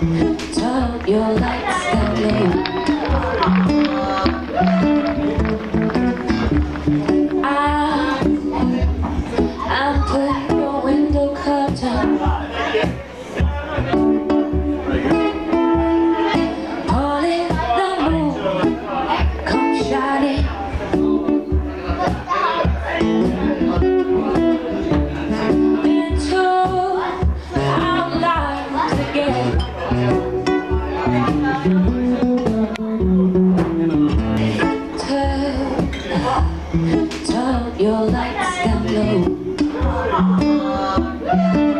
Turn up your lights down. I, I put your window. Turn your lights down low.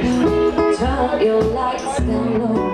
Turn your lights down low.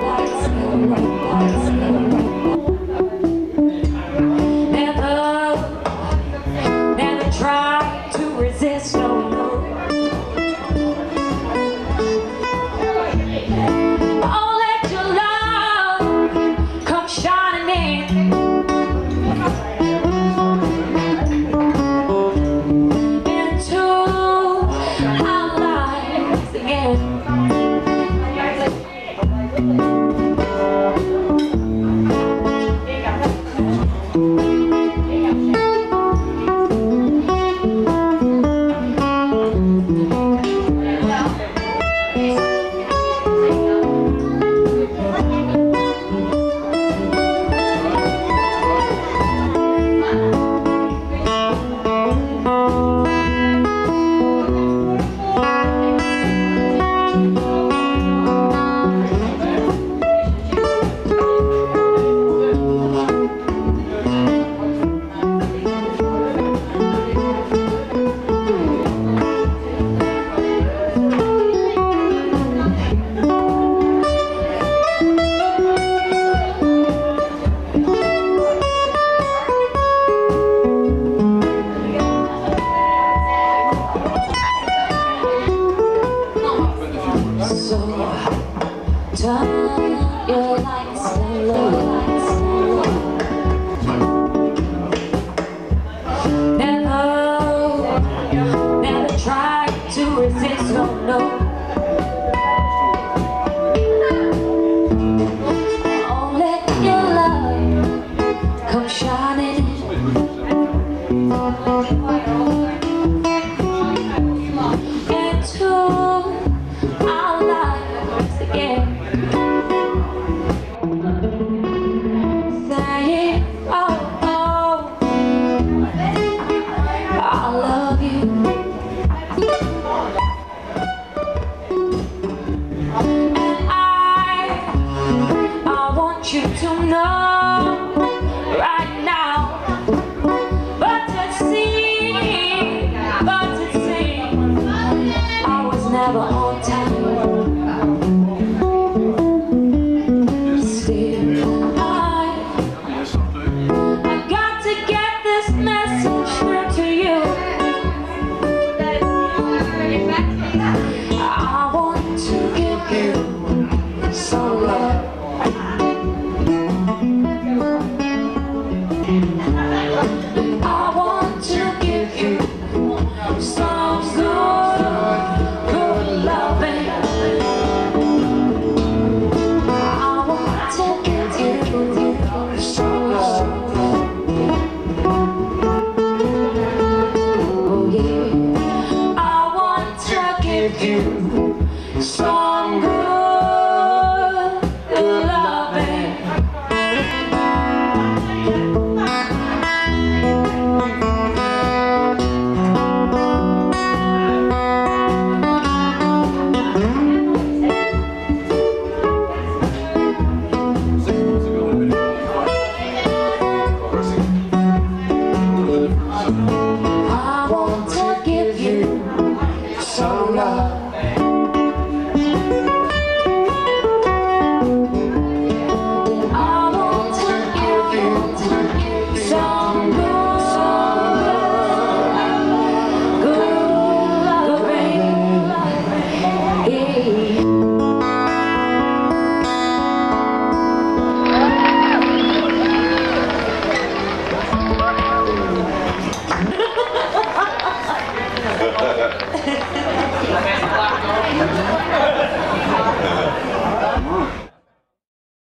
Never, never to resist, no, no. Don't let your love come shine. you to know right now. But to see, but to see I was never